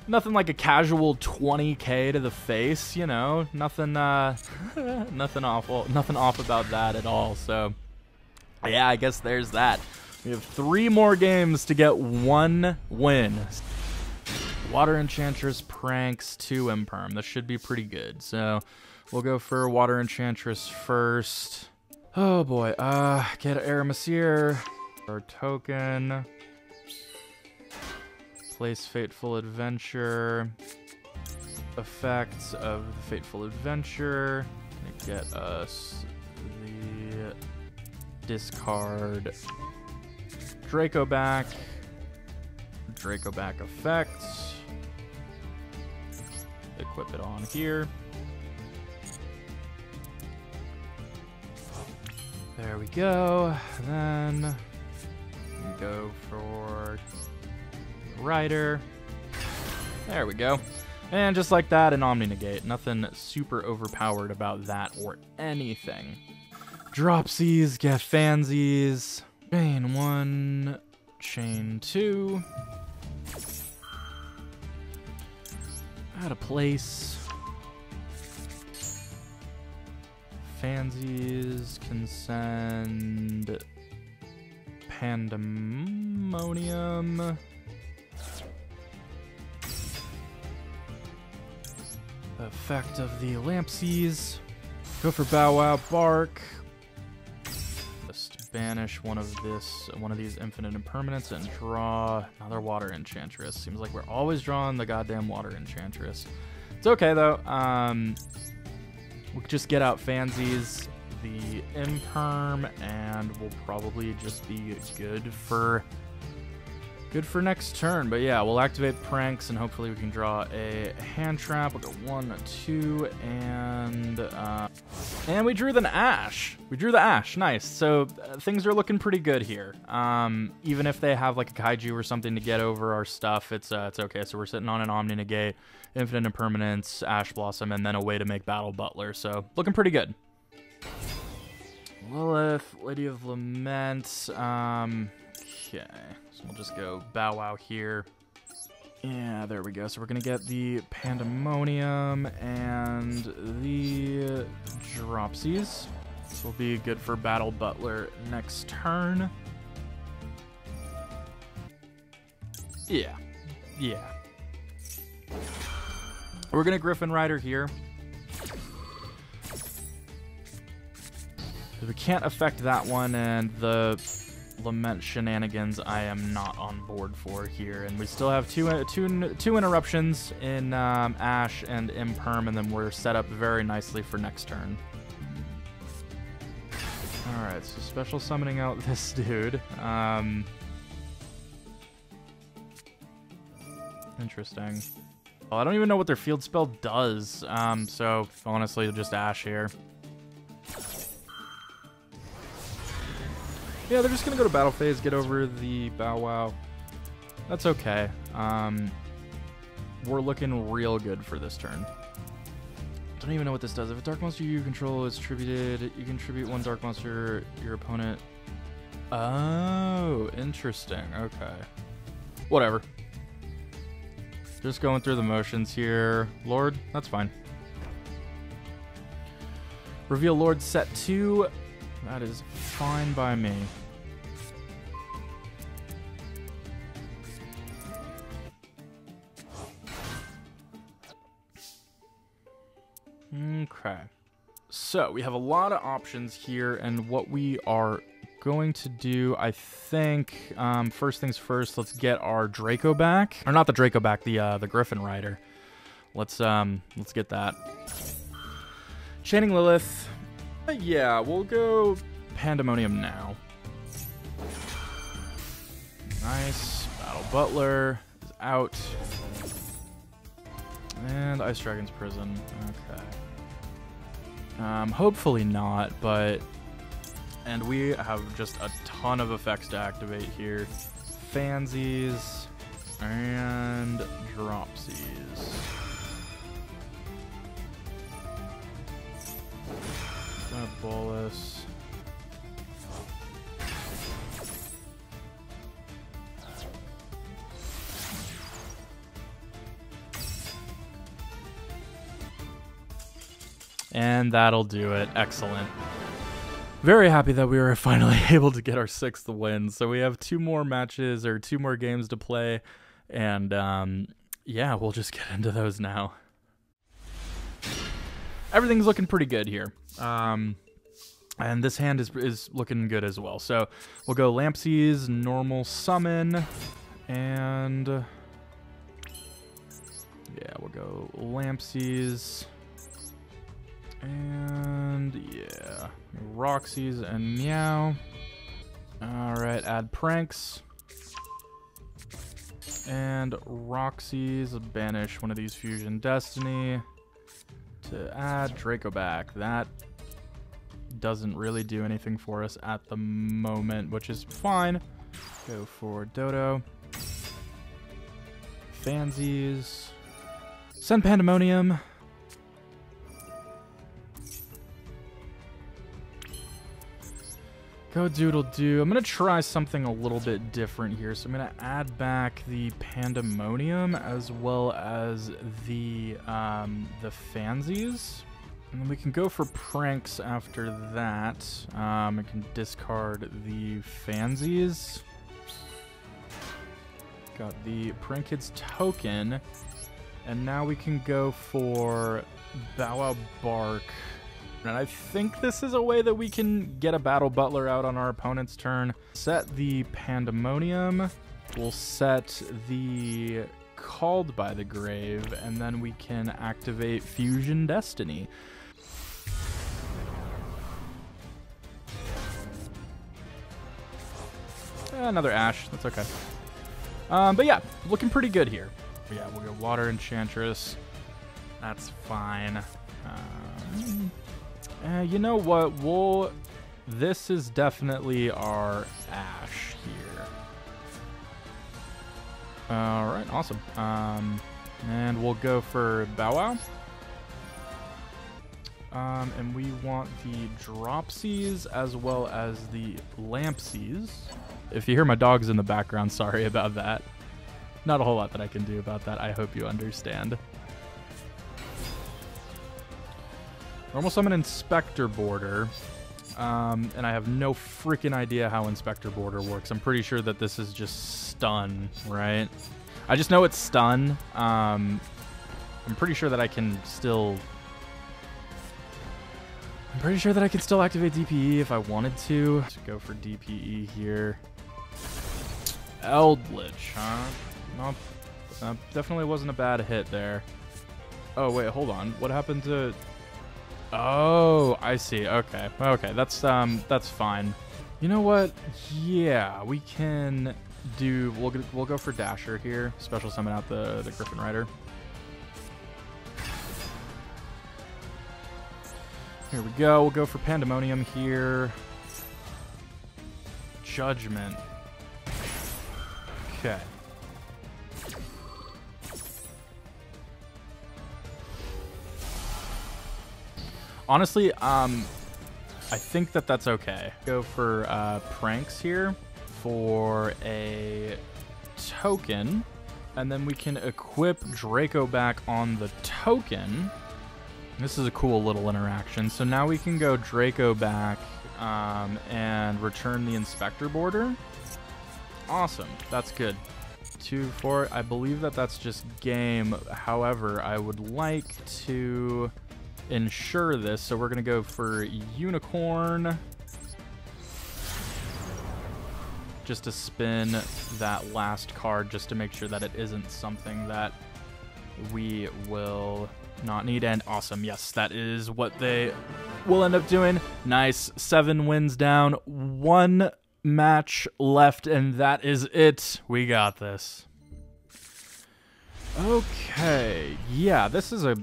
nothing like a casual 20k to the face, you know. Nothing uh nothing awful, nothing off about that at all. So yeah, I guess there's that. We have 3 more games to get one win. Water Enchantress pranks two Imperm. This should be pretty good. So we'll go for Water Enchantress first. Oh boy. Uh get Aramesir. Our token place Fateful Adventure. Effects of Fateful Adventure. Gonna get us the discard Dracoback. Draco back effects. Equip it on here. There we go. Then go for Rider. There we go. And just like that, an Omni Negate. Nothing super overpowered about that or anything. Dropsies, get fansies. Chain one, chain two. Out of place. Fansies can send Pandemonium. Effect of the Lampsies. Go for Bow Wow Bark. Just banish one of this, one of these infinite impermanents and draw another Water Enchantress. Seems like we're always drawing the goddamn Water Enchantress. It's okay though. Um, we'll just get out Fansies, the Imperm, and we'll probably just be good for Good for next turn, but yeah, we'll activate pranks and hopefully we can draw a hand trap. We'll go one, two, and uh, and we drew the ash. We drew the ash. Nice. So uh, things are looking pretty good here. Um, even if they have like a kaiju or something to get over our stuff, it's uh, it's okay. So we're sitting on an Omni Negate, Infinite Impermanence, Ash Blossom, and then a way to make Battle Butler. So looking pretty good. Lilith, Lady of Lament. Um, okay. So we'll just go Bow Wow here. Yeah, there we go. So we're going to get the Pandemonium and the Dropsies. This will be good for Battle Butler next turn. Yeah. Yeah. We're going to Gryphon Rider here. We can't affect that one, and the Lament shenanigans I am not on board for here. And we still have two, two, two interruptions in um, Ash and Imperm, and then we're set up very nicely for next turn. Alright, so special summoning out this dude. Um, interesting. Well, I don't even know what their field spell does, um, so honestly, just Ash here. Yeah, they're just gonna go to battle phase, get over the Bow Wow. That's okay. Um, we're looking real good for this turn. Don't even know what this does. If a dark monster you control is tributed, you can contribute one dark monster your opponent. Oh, interesting. Okay. Whatever. Just going through the motions here. Lord, that's fine. Reveal Lord set 2. That is fine by me. Okay. So we have a lot of options here, and what we are going to do, I think, um, first things first, let's get our Dracoback. Or not the Dracoback, the uh, the Gryphon Rider. Let's um let's get that. Channing Lilith. Yeah, we'll go Pandemonium now. Nice. Battle Butler is out. And Ice Dragon's Prison. Okay. Um, hopefully not, but... And we have just a ton of effects to activate here. Fansies and Dropsies. Got Bolus. And that'll do it. Excellent. Very happy that we were finally able to get our sixth win. So we have two more matches or two more games to play. And um, yeah, we'll just get into those now. Everything's looking pretty good here. Um, and this hand is, is looking good as well. So we'll go Lampsies, normal summon, and yeah, we'll go Lampsies. And yeah, Rocksies and Meow. Alright, add pranks. And Rocksies banish one of these Fusion Destiny to add Dracoback. That doesn't really do anything for us at the moment, which is fine. Go for Dodo. Fansies. Send Pandemonium. Go doodle do. I'm going to try something a little bit different here. So I'm going to add back the Pandemonium as well as the um, the Fansies. And then we can go for pranks after that. Um, I can discard the Fansies. Got the Prank Kids token. And now we can go for Bow Wow Bark. And I think this is a way that we can get a Battle Butler out on our opponent's turn. Set the Pandemonium. We'll set the Called by the Grave, and then we can activate Fusion Destiny. Eh, another Ash, that's okay. Um, but yeah, looking pretty good here. But yeah, we'll go Water Enchantress. That's fine. Um, uh, you know what? We'll. This is definitely our Ash here. All right, awesome. Um, and we'll go for Bow Wow. Um, and we want the Dropsies as well as the Lampsies. If you hear my dogs in the background, sorry about that. not a whole lot that I can do about that. I hope you understand. Normal summon Inspector Border. Um, and I have no freaking idea how Inspector Border works. I'm pretty sure that this is just stun, right? I just know it's stun. Um, I'm pretty sure that I can still... I'm pretty sure that I can still activate DPE if I wanted to. Let's go for DPE here. Eldritch, huh? Not, uh, definitely wasn't a bad hit there. Oh, wait, hold on. What happened to... Oh, I see. Okay. Okay, that's um that's fine. You know what? Yeah, we can do we'll go, we'll go for Dasher here. Special summon out the the Gryphon Rider. Here we go. We'll go for Pandemonium here. Judgment. Okay. Honestly, um, I think that that's okay. Go for uh, pranks here for a token, and then we can equip Dracoback on the token. This is a cool little interaction. So now we can go Dracoback um, and return the Inspector Border. Awesome. That's good. Two, four. I believe that that's just game. However, I would like to ensure this. So we're going to go for Unicorn. Just to spin that last card just to make sure that it isn't something that we will not need. And awesome. Yes, that is what they will end up doing. Nice. Seven wins down. One match left, and that is it. We got this. Okay. Yeah, this is a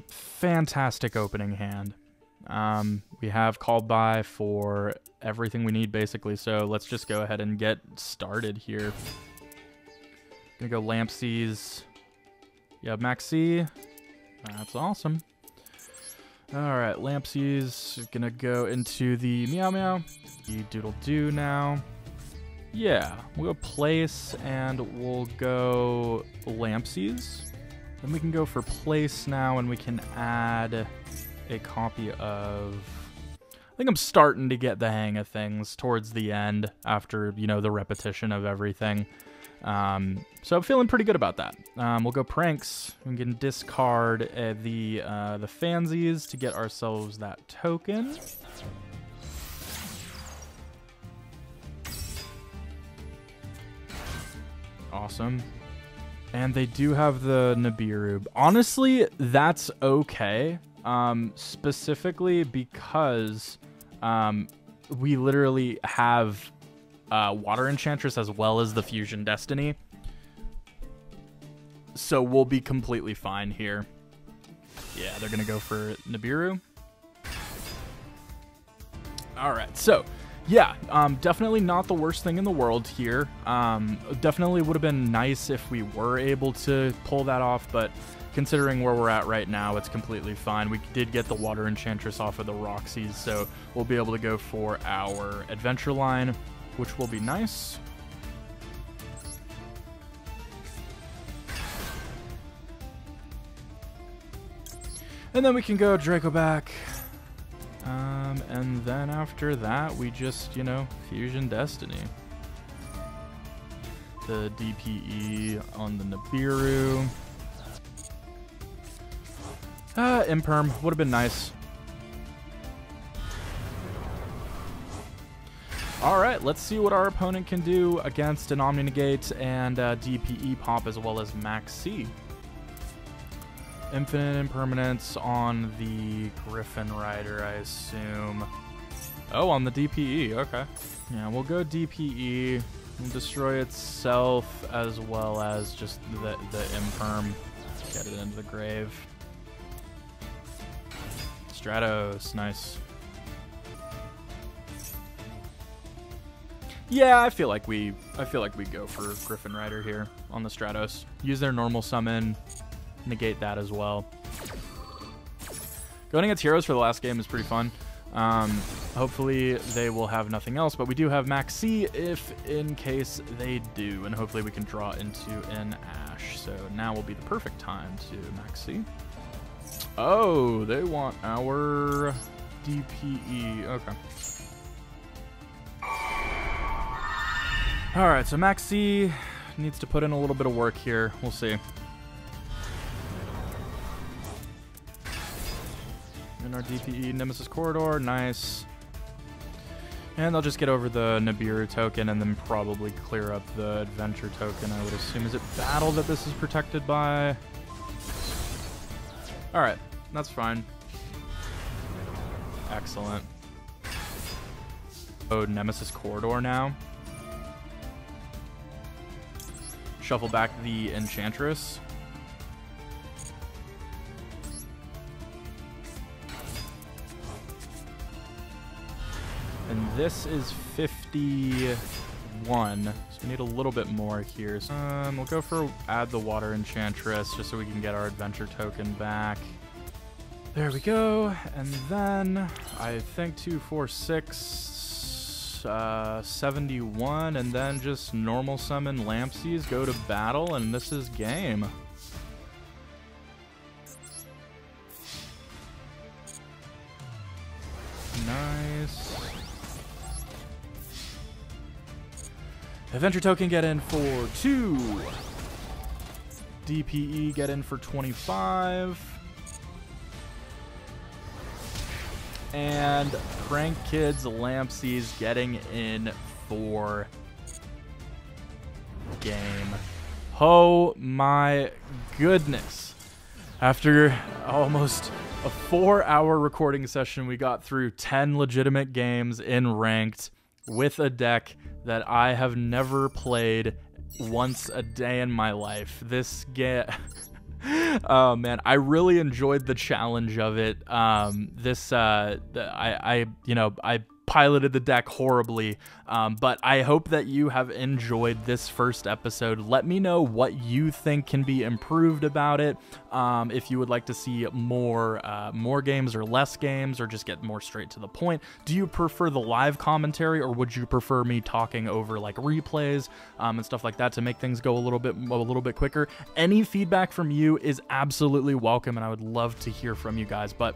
fantastic opening hand. Um, we have called by for everything we need, basically, so let's just go ahead and get started here. Gonna go Lampsies. Yeah, Maxx C. That's awesome. Alright, Lampsies. Gonna go into the Meow Meow. The Doodle Doo now. Yeah, we'll go Place, and we'll go Lampsies. Then we can go for place now, and we can add a copy of... I think I'm starting to get the hang of things towards the end after, you know, the repetition of everything. Um, so I'm feeling pretty good about that. Um, we'll go pranks. We can discard uh, the uh, the fansies to get ourselves that token. Awesome. And they do have the Nibiru. Honestly, that's okay. Um, specifically because um, we literally have uh, Water Enchantress as well as the Fusion Destiny. So we'll be completely fine here. Yeah, they're going to go for Nibiru. All right, so yeah, um, definitely not the worst thing in the world here. Um, definitely would have been nice if we were able to pull that off, but considering where we're at right now, it's completely fine. We did get the Water Enchantress off of the Rocksies, so we'll be able to go for our Adventure line, which will be nice. And then we can go Dracoback. Um, and then after that, we just, you know, Fusion Destiny. The DPE on the Nibiru. Ah, Imperm. Would have been nice. Alright, let's see what our opponent can do against an Omni Negate and uh, DPE Pop as well as Maxx C. Infinite Impermanence on the Gryphon Rider, I assume. Oh, on the DPE, okay. Yeah, we'll go DPE. We'll destroy itself as well as just the, the Imperm. Get it into the grave. Stratos, nice. Yeah, I feel like we I feel like we go for Gryphon Rider here on the Stratos. Use their normal summon, negate that as well. Going against heroes for the last game is pretty fun. Um, hopefully they will have nothing else, but we do have Maxx C if in case they do, and hopefully we can draw into an Ash. So now will be the perfect time to Maxx C. Oh, they want our DPE. Okay. All right, so Maxx C needs to put in a little bit of work here. We'll see. In our DPE Nemesis Corridor, nice. And they'll just get over the Nibiru token and then probably clear up the Adventure token, I would assume. Is it Battle that this is protected by? Alright, that's fine. Excellent. Oh, Nemesis Corridor now. Shuffle back the Enchantress. And this is 51. So we need a little bit more here. So, um, we'll go for add the Water Enchantress just so we can get our Adventure token back. There we go. And then I think 246, uh, 71, and then just normal summon Lampsies, go to battle, and this is game. Adventure token get in for two. DPE get in for 25. And Prank Kids Lampsies getting in for game. Oh my goodness. After almost a four hour recording session, we got through 10 legitimate games in ranked with a deck that I have never played once a day in my life. This game. oh man, I really enjoyed the challenge of it. Um, this, uh, I, I, you know, I piloted the deck horribly. Um, but I hope that you have enjoyed this first episode. Let me know what you think can be improved about it. Um, if you would like to see more, uh, more games or less games, or just get more straight to the point. Do you prefer the live commentary, or would you prefer me talking over like replays um, and stuff like that to make things go a little bit a little bit quicker? Any feedback from you is absolutely welcome, and I would love to hear from you guys. But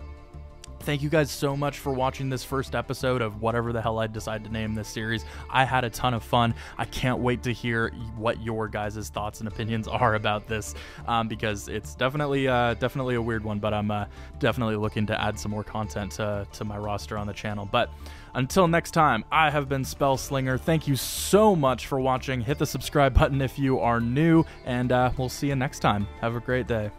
Thank you guys so much for watching this first episode of whatever the hell I decide to name this series. I had a ton of fun. I can't wait to hear what your guys' thoughts and opinions are about this um, because it's definitely uh, definitely a weird one, but I'm uh, definitely looking to add some more content to, to my roster on the channel. But until next time, I have been Spellslinger. Thank you so much for watching. Hit the subscribe button if you are new, and uh, we'll see you next time. Have a great day.